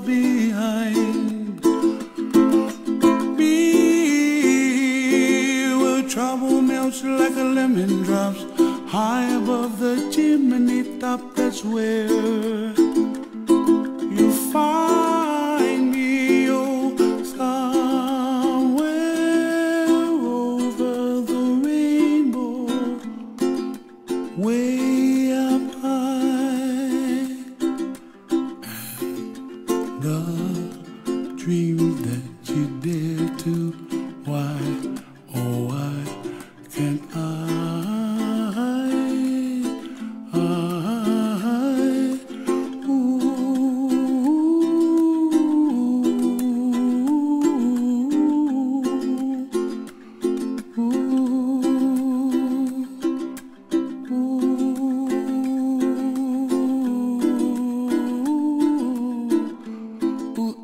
behind. Be where trouble melts like a lemon drops high above the chimney top. That's where you find me, oh, somewhere over the rainbow, way The dreams that you dare to, ooh.